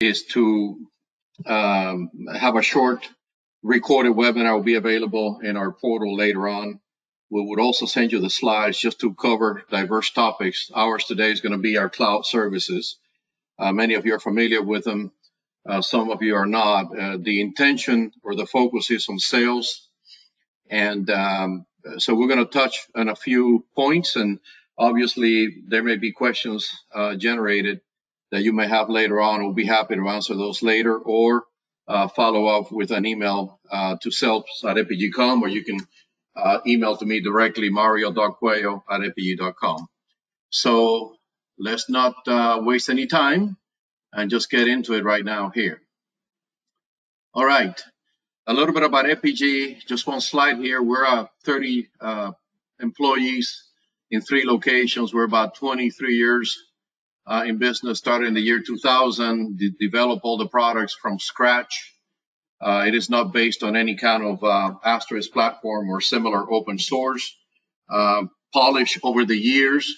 is to um, have a short recorded webinar will be available in our portal later on. We would also send you the slides just to cover diverse topics. Ours today is going to be our cloud services. Uh, many of you are familiar with them. Uh, some of you are not. Uh, the intention or the focus is on sales. And um, so we're going to touch on a few points. And obviously, there may be questions uh, generated that you may have later on. We'll be happy to answer those later or uh, follow up with an email uh, to sales at epygi.com or you can uh, email to me directly, mario.cuello at epygi.com. So let's not uh, waste any time and just get into it right now here. All right, a little bit about Epygi, just one slide here. We're uh, 30 uh, employees in three locations. We're about 23 years uh, in business, started in the year 2000, de develop all the products from scratch. Uh, it is not based on any kind of uh, Asterisk platform or similar open source. Uh, polish over the years,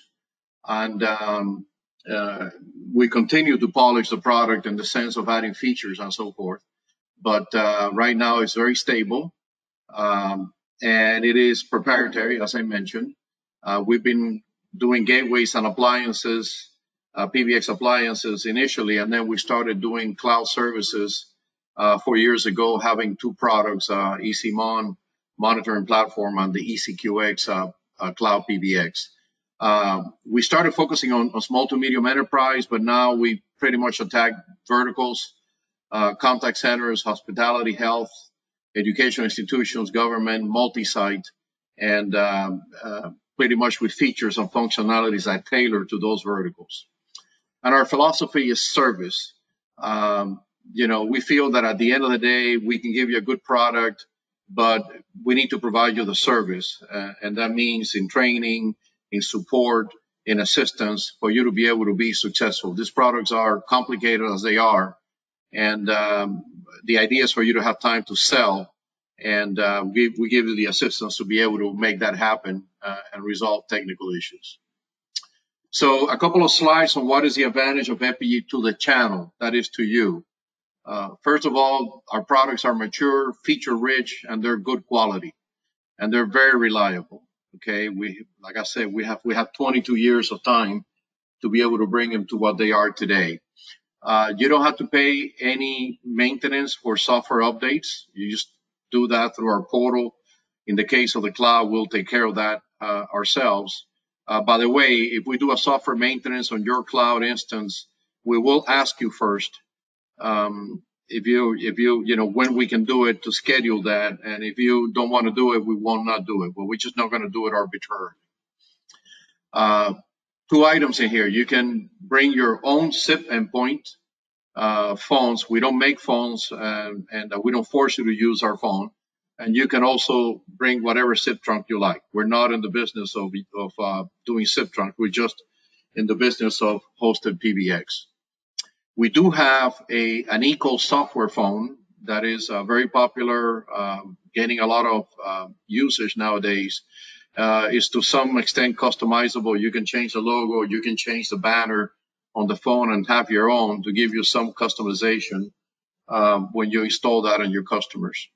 and um, uh, we continue to polish the product in the sense of adding features and so forth. But uh, right now, it's very stable, um, and it is proprietary, as I mentioned. we've been doing gateways and appliances uh, PBX appliances initially, and then we started doing cloud services uh, four years ago, having two products, uh, ECMON monitoring platform and the ECQX uh, uh, cloud PBX. Um, we started focusing on, on, small to medium enterprise, but now we pretty much attack verticals, uh, contact centers, hospitality, health, educational institutions, government, multi-site, and pretty much with features and functionalities that tailor to those verticals. And our philosophy is service. Um, you know, we feel that at the end of the day, we can give you a good product, but we need to provide you the service. Uh, and that means in training, in support, in assistance for you to be able to be successful. These products are complicated as they are. And um, the idea is for you to have time to sell. And uh, we, we give you the assistance to be able to make that happen uh, and resolve technical issues. So a couple of slides on what is the advantage of Epygi to the channel, that is to you. Uh, first of all, our products are mature, feature rich, and they're good quality, and they're very reliable. Okay, we like I said, we have we have 22 years of time to be able to bring them to what they are today. Uh, you don't have to pay any maintenance or software updates. You just do that through our portal. In the case of the cloud, we'll take care of that uh, ourselves. Uh, by the way, if we do a software maintenance on your cloud instance, we will ask you first um, if you if you you know when we can do it to schedule that, and if you don't want to do it, we will not do it. But we're just not going to do it arbitrarily. Uh, two items in here. You can bring your own SIP endpoint uh, phones. We don't make phones, and, and we don't force you to use our phone and you can also bring whatever SIP trunk you like. We're not in the business of, of uh, doing SIP trunk. We're just in the business of hosted PBX. We do have a an eCall software phone that is uh, very popular, um, getting a lot of uh, usage nowadays. Uh, is to some extent customizable. You can change the logo, you can change the banner on the phone and have your own to give you some customization um, when you install that on your customers.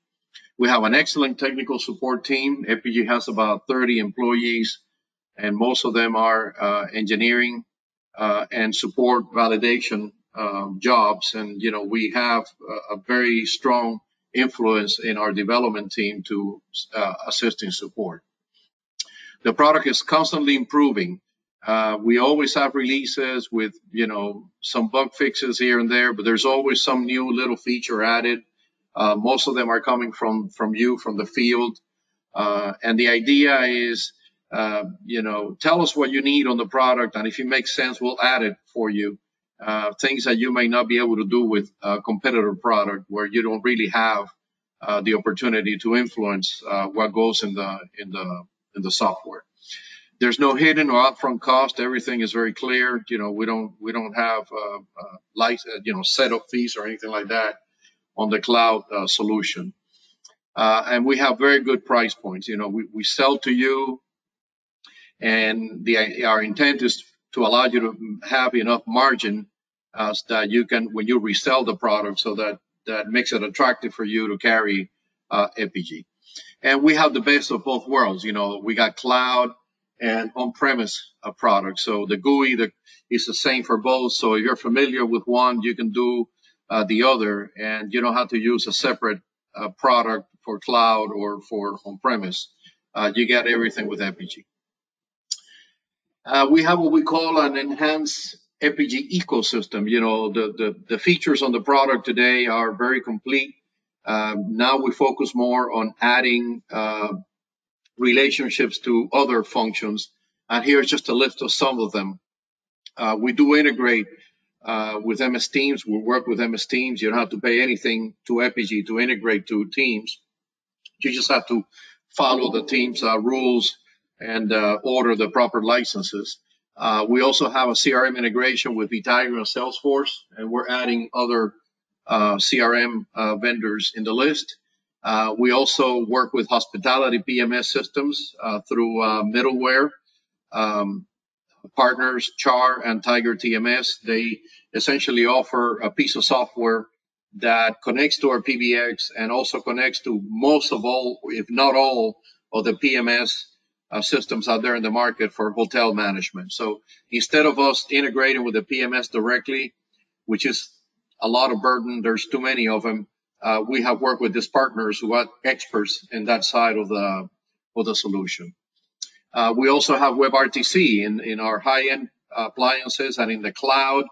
We have an excellent technical support team. Epygi has about 30 employees, and most of them are uh, engineering uh, and support validation um, jobs. And, you know, we have a, a, very strong influence in our development team to uh, assist in support. The product is constantly improving. Uh, we always have releases with, you know, some bug fixes here and there, but there's always some new little feature added. Uh, most of them are coming from from you from the field, uh, and the idea is, uh, you know, tell us what you need on the product, and if it makes sense, we'll add it for you. Uh, things that you may not be able to do with a competitor product, where you don't really have uh, the opportunity to influence uh, what goes in the in the in the software. There's no hidden or upfront cost. Everything is very clear. You know, we don't we don't have light, you know, setup fees or anything like that on the cloud uh, solution. Uh, and we have very good price points. You know, we, we sell to you, and the our intent is to allow you to have enough margin uh, so that you can when you resell the product, so that that makes it attractive for you to carry uh. And we have the best of both worlds. You know, we got cloud and on-premise uh, products. So the GUI the, is the same for both. So if you're familiar with one, you can do uh, the other, and you don't have to use a separate uh, product for cloud or for on-premise. Uh, you get everything with Epygi. Uh, we have what we call an enhanced Epygi ecosystem. You know, the, the, the features on the product today are very complete. Um, now we focus more on adding uh, relationships to other functions. And here's just a list of some of them. Uh, we do integrate uh, with MS Teams. We work with MS Teams. You don't have to pay anything to Epygi to integrate to Teams. You just have to follow the Teams uh, rules and uh, order the proper licenses. Uh, we also have a CRM integration with vTiger and Salesforce, and we're adding other uh, CRM uh, vendors in the list. Uh, we also work with hospitality PMS systems uh, through uh, middleware um, partners, Char and Tiger TMS. They essentially offer a piece of software that connects to our PBX and also connects to most of all, if not all, of the PMS uh, systems out there in the market for hotel management. So instead of us integrating with the PMS directly, which is a lot of burden, there's too many of them. Uh, we have worked with these partners who are experts in that side of the of the solution. Uh, we also have WebRTC in, in our high-end appliances and in the cloud.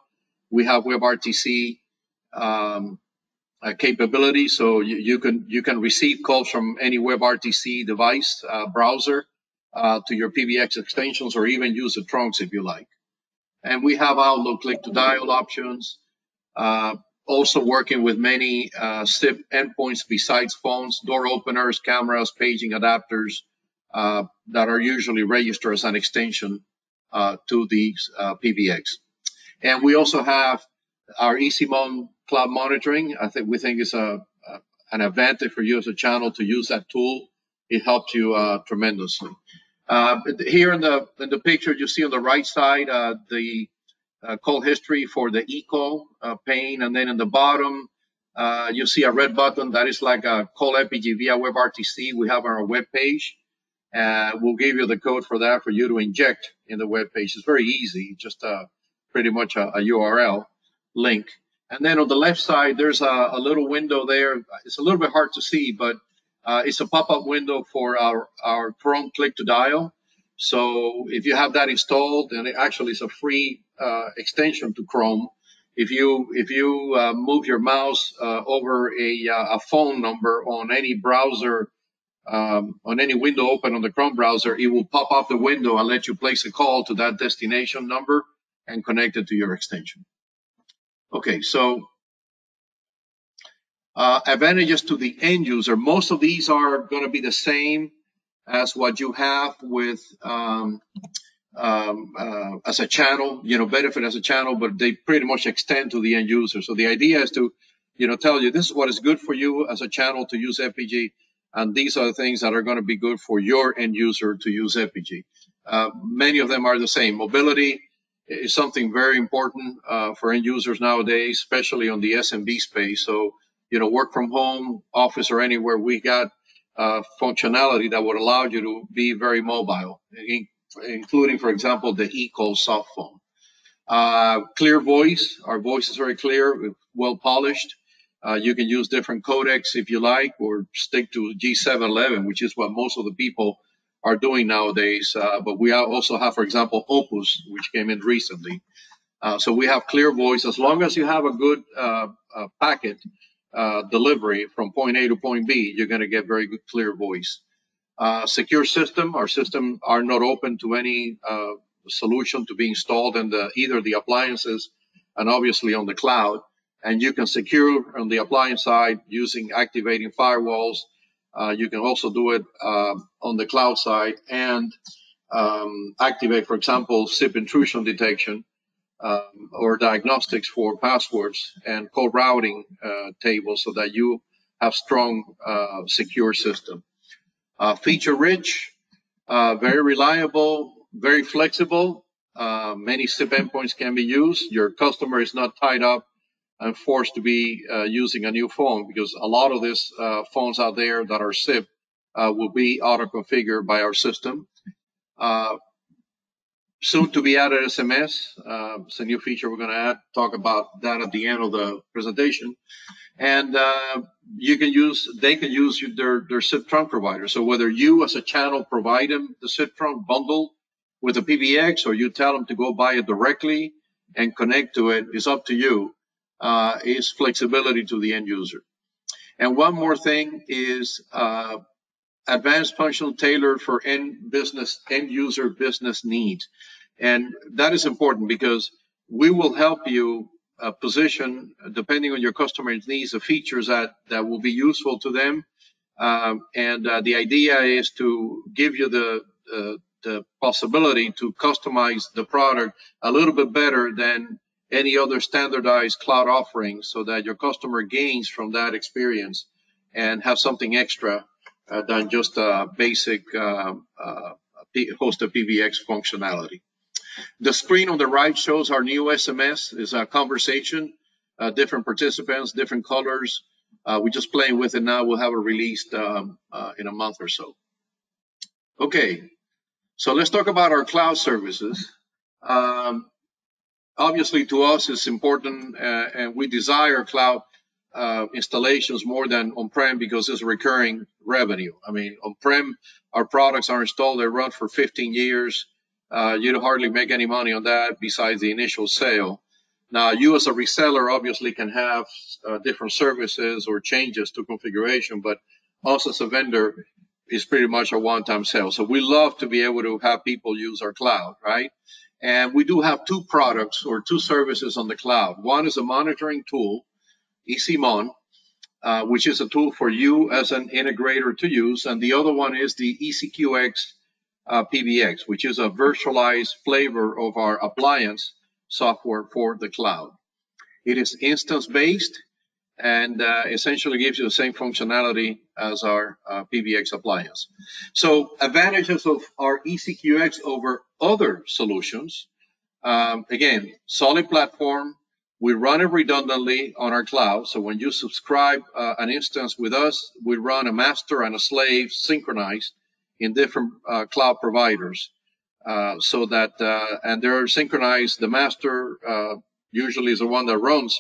We have WebRTC um, uh, capability, so you, you, can you can receive calls from any WebRTC device uh, browser uh, to your PBX extensions or even use the trunks if you like. And we have Outlook click to dial options. Uh, also working with many uh, SIP endpoints besides phones, door openers, cameras, paging adapters uh, that are usually registered as an extension uh, to the uh, PBX. And we also have our ECMON cloud monitoring. I think we think it's a, a, an advantage for you as a channel to use that tool. It helps you uh, tremendously. Uh, here in the in the picture, you see on the right side uh, the uh, call history for the eCall pane, and then in the bottom you see a red button that is like a call Epygi via WebRTC. We have on our web page. We'll give you the code for that for you to inject in the web page. It's very easy, just uh, pretty much a, a, URL link. And then on the left side, there's a, a little window there. It's a little bit hard to see, but uh, it's a pop-up window for our, our Chrome click to dial. So if you have that installed, and it actually is a free uh, extension to Chrome, if you if you uh, move your mouse uh, over a, uh, a phone number on any browser, um, on any window open on the Chrome browser, it will pop up the window and let you place a call to that destination number and connect it to your extension. Okay, so uh, advantages to the end user. Most of these are going to be the same as what you have with um, um, uh, as a channel, you know, benefit as a channel, but they pretty much extend to the end user. So the idea is to, you know, tell you this is what is good for you as a channel to use Epygi, and these are the things that are going to be good for your end user to use Epygi. Uh, many of them are the same. Mobility is something very important uh, for end users nowadays, especially on the SMB space. So you know, work from home, office, or anywhere, we got uh, functionality that would allow you to be very mobile, including, for example, the eCall soft phone. Uh, clear voice. Our voice is very clear, well polished. Uh, you can use different codecs if you like, or stick to G711, which is what most of the people are doing nowadays. Uh, but we also have, for example, Opus, which came in recently. Uh, so we have clear voice. As long as you have a good uh, packet, uh, delivery from point A to point B, you're going to get very good, clear voice. Uh, secure system, our system are not open to any solution to be installed in the, either the appliances and obviously on the cloud. And you can secure on the appliance side using activating firewalls. Uh, you can also do it uh, on the cloud side and um, activate, for example, SIP intrusion detection um, or diagnostics for passwords and code routing uh, tables so that you have strong, uh, secure system. Uh, feature rich, uh, very reliable, very flexible. Uh, many SIP endpoints can be used. Your customer is not tied up and forced to be uh, using a new phone because a lot of these uh, phones out there that are SIP uh, will be auto configured by our system. Uh, soon to be added SMS. Uh, it's a new feature we're going to add. Talk about that at the end of the presentation. And uh, you can use, they can use their, their SIP trunk provider. So whether you as a channel provide them the SIP trunk bundle with a PBX or you tell them to go buy it directly and connect to it is up to you. Uh, is flexibility to the end user. And one more thing is uh, advanced functional tailored for end business, end user business needs. And that is important because we will help you uh, position, depending on your customer's needs, the features that, that will be useful to them. Um, and uh, the idea is to give you the, uh, the possibility to customize the product a little bit better than any other standardized cloud offering so that your customer gains from that experience and have something extra uh, than just a basic uh, uh, PBX functionality. The screen on the right shows our new SMS. is a conversation, uh, different participants, different colors. Uh, we're just playing with it now. We'll have it released um, uh, in a month or so. Okay, so let's talk about our cloud services. Um, obviously, to us, it's important, and we desire cloud uh, installations more than on-prem because it's recurring revenue. I mean, on-prem, our products are installed, they run for 15 years. Uh, you hardly make any money on that besides the initial sale. Now, you as a reseller obviously can have uh, different services or changes to configuration, but us as a vendor is pretty much a one-time sale. So we love to be able to have people use our cloud, right? And we do have two products or two services on the cloud. One is a monitoring tool ECMON, uh, which is a tool for you as an integrator to use. And the other one is the ECQX uh, PBX, which is a virtualized flavor of our appliance software for the cloud. It is instance based and uh, essentially gives you the same functionality as our uh, PBX appliance. So advantages of our ECQX over other solutions. Um, again, solid platform, we run it redundantly on our cloud. So when you subscribe uh, an instance with us, we run a master and a slave synchronized in different uh, cloud providers. Uh, so that, uh, and they're synchronized. The master usually is the one that runs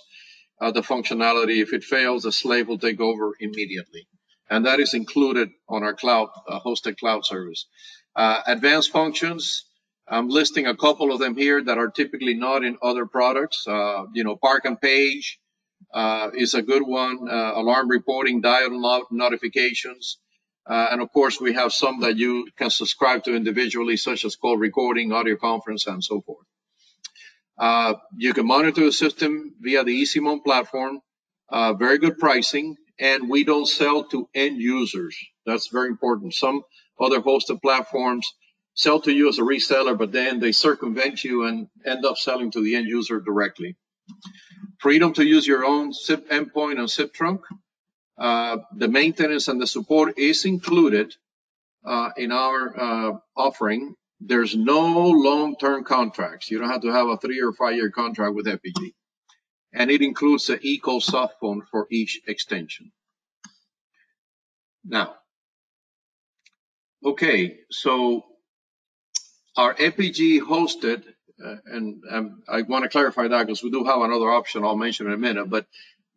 uh, the functionality. If it fails, the slave will take over immediately. And that is included on our cloud, hosted cloud service. advanced functions, I'm listing a couple of them here that are typically not in other products. Uh, you know, Park and Page uh, is a good one. Uh, alarm reporting, dial notifications. Uh, and of course, we have some that you can subscribe to individually, such as call recording, audio conference, and so forth. Uh, you can monitor the system via the ECMON platform. Uh, very good pricing. And we don't sell to end users. That's very important. Some other hosted platforms sell to you as a reseller, but then they circumvent you and end up selling to the end user directly. Freedom to use your own SIP endpoint and SIP trunk. Uh, the maintenance and the support is included uh, in our uh, offering. There's no long-term contracts. You don't have to have a three or five-year contract with Epygi. And it includes the eCall soft phone for each extension. Now, okay, so our Epygi hosted, uh, and um, I want to clarify that because we do have another option I'll mention in a minute, but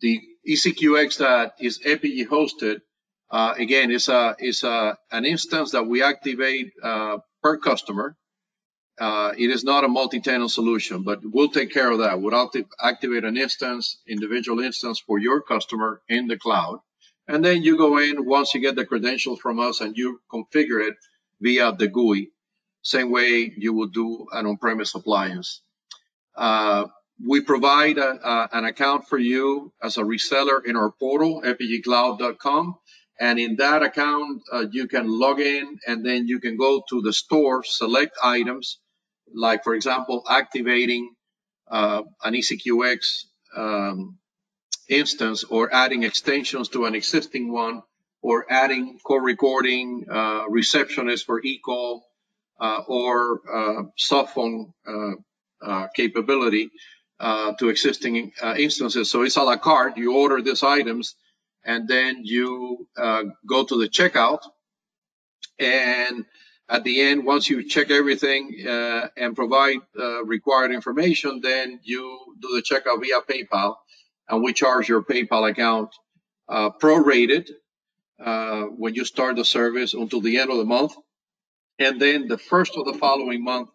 the ECQX that is Epygi hosted, uh, again, is a is a an instance that we activate uh, per customer. Uh, it is not a multi-tenant solution, but we'll take care of that. We'll activate an instance, individual instance for your customer in the cloud. And then you go in once you get the credentials from us and you configure it via the GUI same way you would do an on-premise appliance. Uh, we provide a, a, an account for you as a reseller in our portal, epygicloud.com. And in that account, uh, you can log in and then you can go to the store, select items, like, for example, activating uh, an ECQX um, instance or adding extensions to an existing one or adding call recording, uh, receptionist for eCall, uh, or uh, phone uh, uh, capability uh, to existing instances. So it's a la carte. You order these items and then you go to the checkout and at the end, once you check everything uh, and provide uh, required information, then you do the checkout via PayPal, and we charge your PayPal account uh, prorated uh, when you start the service until the end of the month. And then the first of the following month,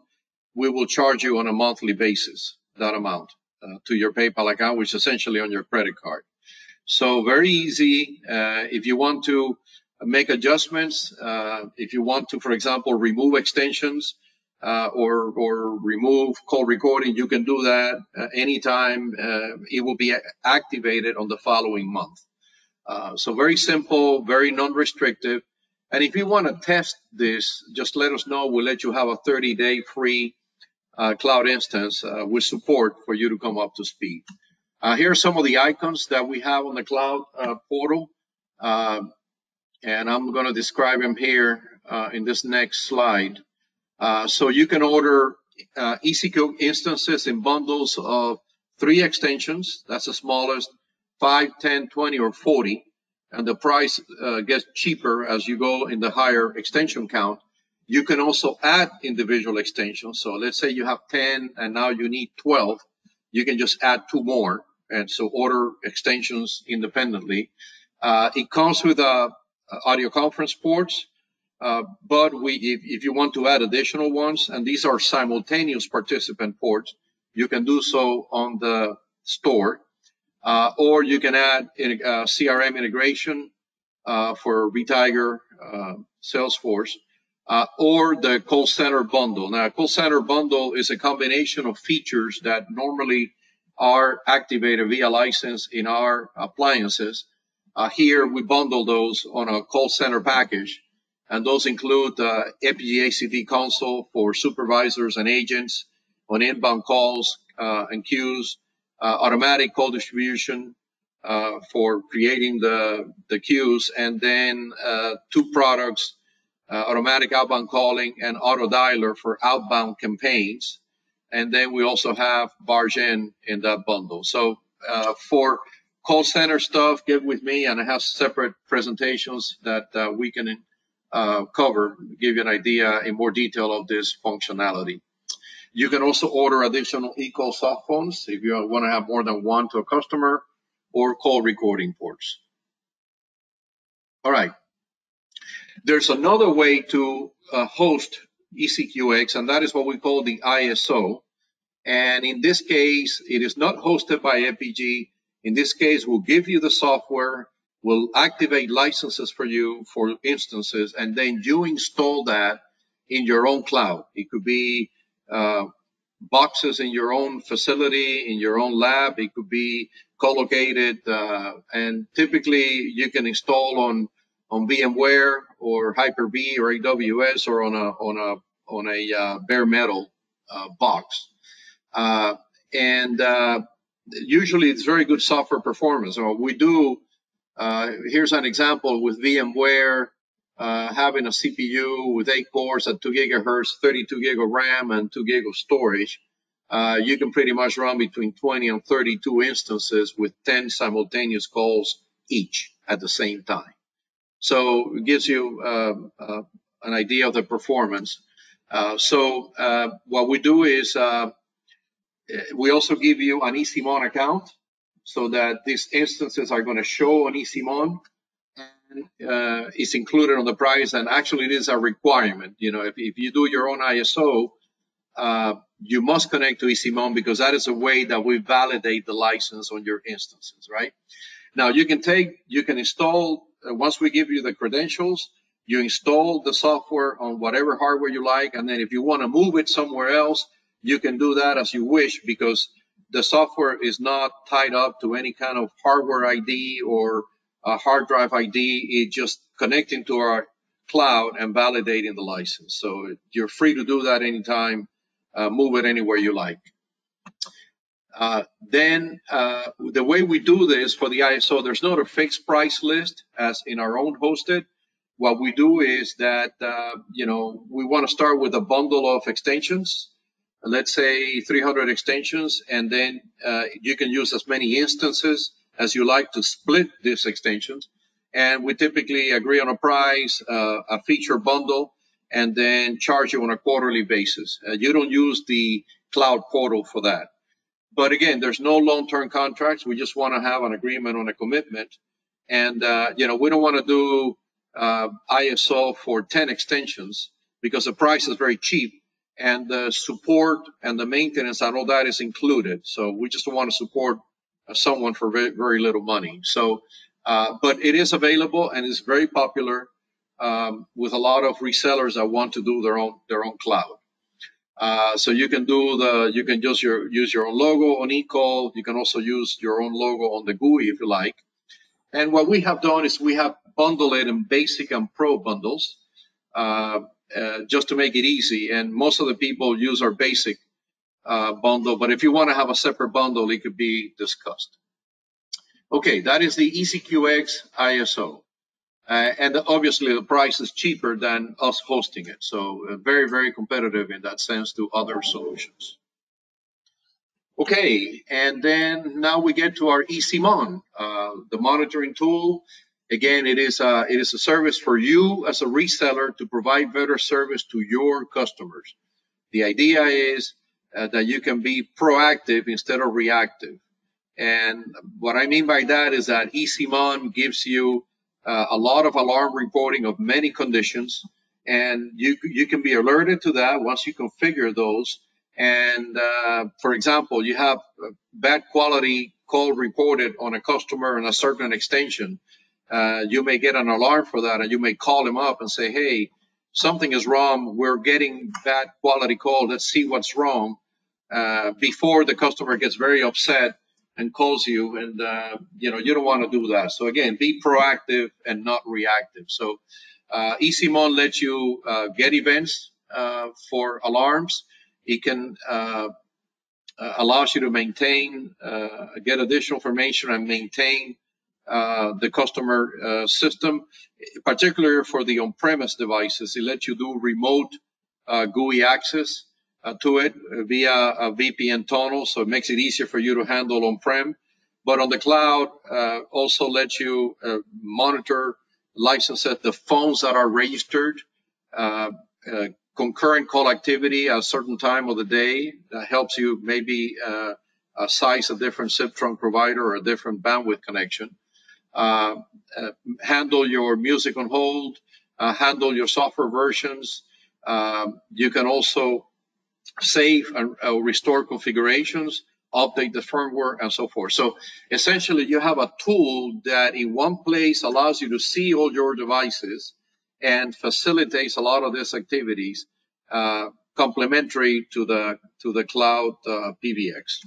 we will charge you on a monthly basis that amount uh, to your PayPal account, which is essentially on your credit card. So very easy. Uh, if you want to make adjustments. Uh, if you want to, for example, remove extensions uh, or or remove call recording, you can do that uh, anytime. Uh, it will be activated on the following month. Uh, so very simple, very non-restrictive. And if you want to test this, just let us know. We'll let you have a 30-day free cloud instance with support for you to come up to speed. Here are some of the icons that we have on the cloud portal. Uh, and I'm going to describe them here uh, in this next slide. Uh, so you can order uh, ECQ instances in bundles of three extensions. That's the smallest, 5, 10, 20, or 40. And the price uh, gets cheaper as you go in the higher extension count. You can also add individual extensions. So let's say you have 10 and now you need 12. You can just add two more. And so order extensions independently. Uh, it comes with uh, audio conference ports. Uh, but we, if, if, you want to add additional ones, and these are simultaneous participant ports, you can do so on the store, uh, or you can add in, uh, CRM integration uh, for vTiger, uh, Salesforce, or the call center bundle. Now, call center bundle is a combination of features that normally are activated via license in our appliances uh, here we bundle those on a call center package, and those include uh, ACD console for supervisors and agents on inbound calls uh, and queues, uh, automatic call distribution uh, for creating the, the queues, and then uh, two products, uh, automatic outbound calling and auto dialer for outbound campaigns. And then we also have Bargen in that bundle. So for call center stuff, get with me, and I have separate presentations that uh, we can uh, cover, give you an idea in more detail of this functionality. You can also order additional eCall soft phones if you want to have more than one to a customer or call recording ports. All right. There's another way to uh, host ECQX, and that is what we call the ISO. And in this case, it is not hosted by Epygi, in this case, we'll give you the software, we'll activate licenses for you for instances, and then you install that in your own cloud. It could be uh, boxes in your own facility, in your own lab. It could be co-located, uh, and typically you can install on on VMware or Hyper-V or AWS or on a on a on a uh, bare metal uh, box. Uh, and uh, usually it's very good software performance. So we do, uh, here's an example with VMware uh, having a CPU with eight cores at two gigahertz, 32 gig of RAM and two gig of storage. Uh, you can pretty much run between 20 and 32 instances with 10 simultaneous calls each at the same time. So it gives you uh, uh, an idea of the performance. Uh, so what we do is we also give you an ECMON account so that these instances are going to show on and uh, it's included on the price. And actually, it is a requirement. You know, if, if you do your own ISO, uh, you must connect to ECMON because that is a way that we validate the license on your instances, right? Now, you can take, you can install, uh, once we give you the credentials, you install the software on whatever hardware you like. And then if you want to move it somewhere else, you can do that as you wish because the software is not tied up to any kind of hardware ID or a hard drive ID. It's just connecting to our cloud and validating the license. So you're free to do that anytime, uh, move it anywhere you like. Uh, then uh, the way we do this for the ISO, there's not a fixed price list as in our own hosted what we do is that, uh, you know, we want to start with a bundle of extensions, let's say 300 extensions, and then uh, you can use as many instances as you like to split these extensions. And we typically agree on a price, uh, a feature bundle, and then charge you on a quarterly basis. You don't use the cloud portal for that. But again, there's no long-term contracts. We just want to have an agreement on a commitment. And, uh, you know, we don't want to do uh, ISO for 10 extensions because the price is very cheap and the support and the maintenance and all that is included. So we just want to support uh, someone for very, very little money. So, uh, but it is available and it's very popular um, with a lot of resellers that want to do their own their own cloud. Uh, so you can do the you can use your use your own logo on eCall. You can also use your own logo on the GUI if you like. And what we have done is we have bundled it in basic and pro bundles uh, uh, just to make it easy. And most of the people use our basic uh, bundle, but if you want to have a separate bundle, it could be discussed. Okay, that is the ECQX ISO. Uh, and obviously the price is cheaper than us hosting it. So uh, very, very competitive in that sense to other solutions. Okay, and then now we get to our ECMON, uh, the monitoring tool. Again, it is, a, it is a service for you as a reseller to provide better service to your customers. The idea is uh, that you can be proactive instead of reactive. And what I mean by that is that ECMON gives you uh, a lot of alarm reporting of many conditions, and you you can be alerted to that once you configure those. And uh, for example, you have bad quality call reported on a customer in a certain extension. Uh, you may get an alarm for that, and you may call him up and say, "Hey, something is wrong. We're getting bad quality call. Let's see what's wrong." Uh, before the customer gets very upset and calls you and uh, you know you don't want to do that. So again be proactive and not reactive. So uh, ECMON lets you uh, get events uh, for alarms. It can uh, uh, allows you to maintain uh, get additional information and maintain the customer system. Particularly for the on-premise devices it lets you do remote GUI access to it via a VPN tunnel, so it makes it easier for you to handle on-prem. But on the cloud, uh, also lets you uh, monitor, license at the phones that are registered, uh, uh, concurrent call activity at a certain time of the day. That helps you maybe uh, size a different SIP trunk provider or a different bandwidth connection. handle your music on hold, handle your software versions. Um, you can also save and uh, restore configurations, update the firmware, and so forth. So essentially, you have a tool that in one place allows you to see all your devices and facilitates a lot of these activities uh, complementary to the to the cloud uh, PBX.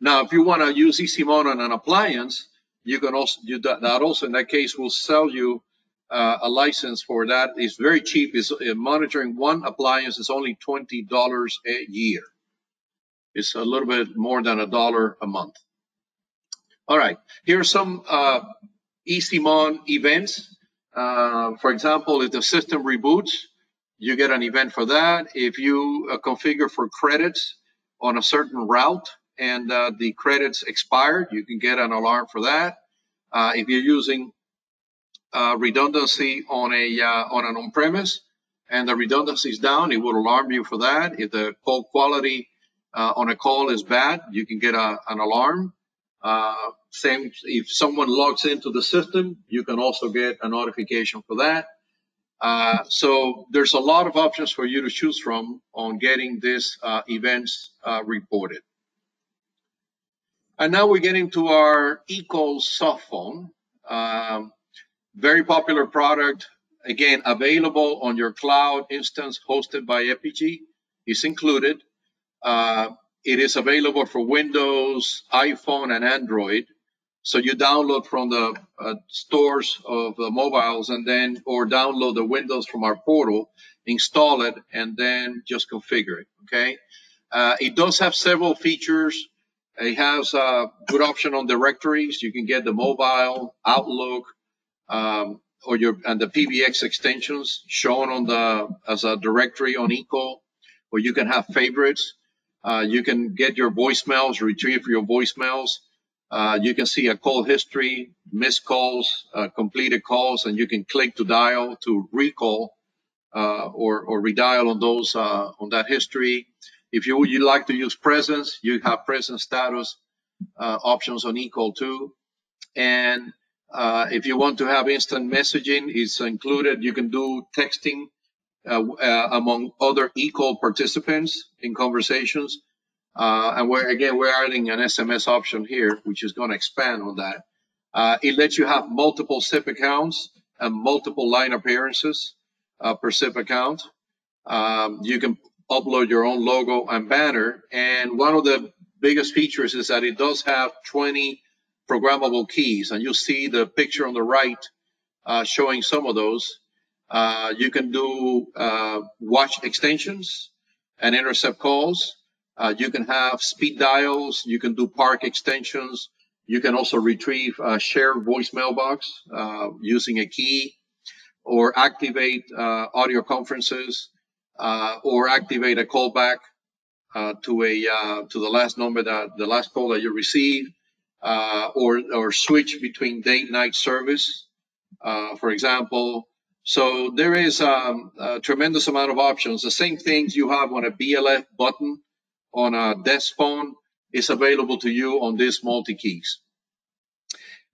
Now, if you want to use ECMON on an appliance, you can also do that. That also, in that case, will sell you uh, a license for that is very cheap. Is uh, monitoring one appliance is only twenty dollars a year. It's a little bit more than a dollar a month. All right, here are some uh, ECMON events. Uh, for example, if the system reboots, you get an event for that. If you uh, configure for credits on a certain route and uh, the credits expired, you can get an alarm for that. Uh, if you're using uh, redundancy on a uh, on an on-premise, and the redundancy is down, it will alarm you for that. If the call quality uh, on a call is bad, you can get a, an alarm. Uh, same if someone logs into the system, you can also get a notification for that. Uh, so there's a lot of options for you to choose from on getting these uh, events reported. And now we're getting to our eCall soft phone. Um, very popular product. Again, available on your cloud instance hosted by Epygi is included. Uh, it is available for Windows, iPhone, and Android. So you download from the uh, stores of the mobiles and then, or download the Windows from our portal, install it, and then just configure it. Okay. Uh, it does have several features. It has a good option on directories. You can get the mobile, Outlook, um, or your and the PBX extensions shown on the as a directory on eCall, or you can have favorites. Uh, you can get your voicemails, retrieve your voicemails. Uh, you can see a call history, missed calls, uh, completed calls, and you can click to dial to recall uh, or or redial on those uh, on that history. If you you like to use presence, you have presence status uh, options on eCall too, and uh, if you want to have instant messaging, it's included. You can do texting uh, uh, among other eCall participants in conversations. Uh, and we're again we're adding an SMS option here, which is going to expand on that. Uh, it lets you have multiple SIP accounts and multiple line appearances uh, per SIP account. Um, you can upload your own logo and banner. And one of the biggest features is that it does have 20 programmable keys. And you'll see the picture on the right uh, showing some of those. Uh, you can do uh, watch extensions and intercept calls. Uh, you can have speed dials. You can do park extensions. You can also retrieve a shared voice mailbox uh, using a key or activate uh, audio conferences or activate a callback to a to the last number that the last call that you received uh, or, or switch between date night service, uh, for example. So there is um, a tremendous amount of options. The same things you have on a BLF button on a desk phone is available to you on these multi keys.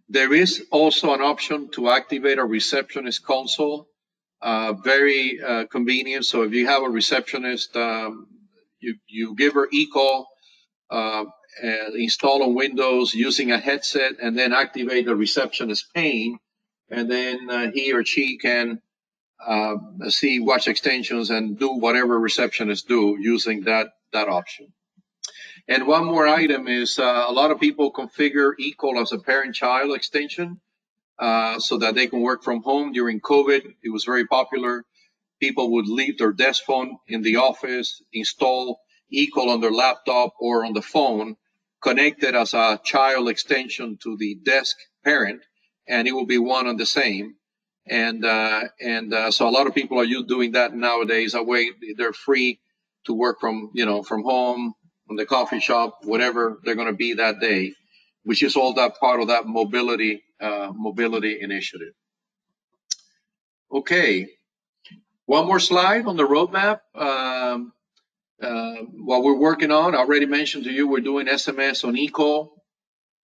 There is also an option to activate a receptionist console. Uh, very uh, convenient. So if you have a receptionist, um, you, you give her e-call, uh, install on Windows using a headset and then activate the receptionist pane. And then uh, he or she can uh, see watch extensions and do whatever receptionists do using that, that option. And one more item is uh, a lot of people configure eCall as a parent-child extension uh, so that they can work from home during COVID. It was very popular. People would leave their desk phone in the office, install eCall on their laptop or on the phone, connected as a child extension to the desk parent, and it will be one and the same. And uh, and uh, so a lot of people are you doing that nowadays. That way they're free to work from you know from home, from the coffee shop, whatever they're going to be that day, which is all that part of that mobility uh, mobility initiative. Okay, one more slide on the roadmap. Uh, what we're working on, I already mentioned to you, we're doing SMS on eCall.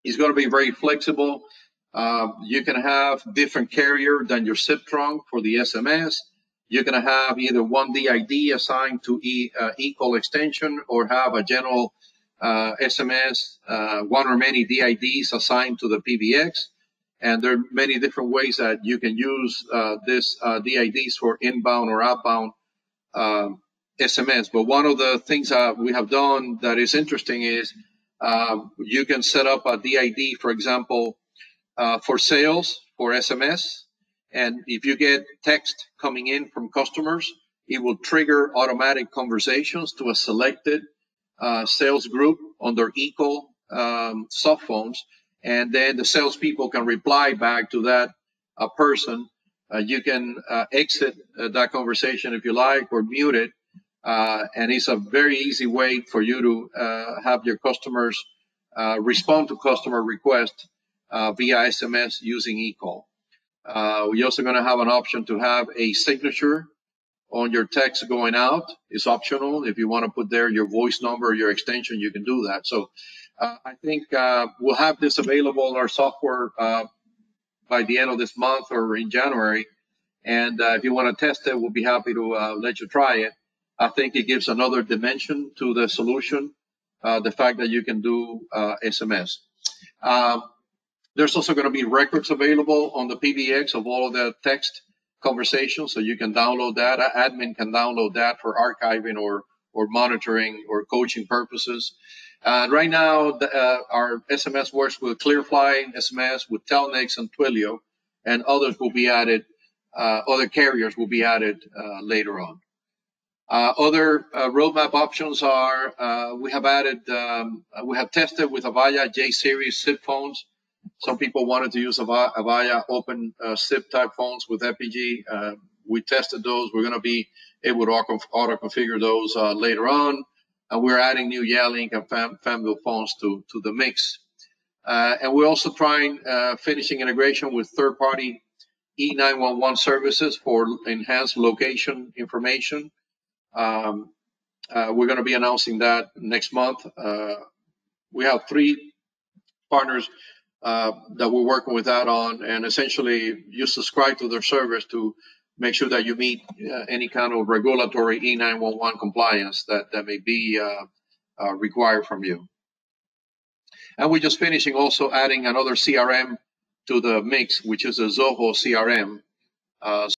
It's going to be very flexible. Uh, you can have different carrier than your SIP trunk for the SMS. You're going to have either one DID assigned to e, uh, eCall extension or have a general uh, SMS, uh, one or many DIDs assigned to the PBX. And there are many different ways that you can use uh, this uh, DIDs for inbound or outbound um, SMS. But one of the things that we have done that is interesting is uh, you can set up a DID, for example, uh, for sales for SMS. And if you get text coming in from customers, it will trigger automatic conversations to a selected uh, sales group on their eCall um, soft phones. And then the salespeople can reply back to that uh, person. Uh, you can uh, exit that conversation if you like or mute it uh, and it's a very easy way for you to uh, have your customers uh, respond to customer requests uh, via SMS using eCall. Uh, we're also going to have an option to have a signature on your text going out. It's optional. If you want to put there your voice number, your extension, you can do that. So uh, I think we'll have this available in our software by the end of this month or in January. And if you want to test it, we'll be happy to let you try it. I think it gives another dimension to the solution. Uh, the fact that you can do uh, SMS. Uh, there's also going to be records available on the PBX of all of the text conversations, so you can download that. Admin can download that for archiving or or monitoring or coaching purposes. And right now, the, uh, our SMS works with Clearfly SMS, with Telnyx and Twilio, and others will be added. Uh, other carriers will be added uh, later on. Uh, other uh, roadmap options are uh, we have added, um, we have tested with Avaya J series SIP phones Some people wanted to use Avaya, open uh, SIP type phones with Epygi. Uh, we tested those. We're going to be able to auto configure those uh, later on. And we're adding new Yealink and Fam- phones to, to the mix. Uh, and we're also trying uh, finishing integration with third party E911 services for enhanced location information. Um, uh, we're going to be announcing that next month. Uh, we have three partners uh, that we're working with that on, and essentially you subscribe to their service to make sure that you meet uh, any kind of regulatory E911 compliance that, that may be uh, uh, required from you. And we're just finishing also adding another CRM to the mix, which is a Zoho CRM.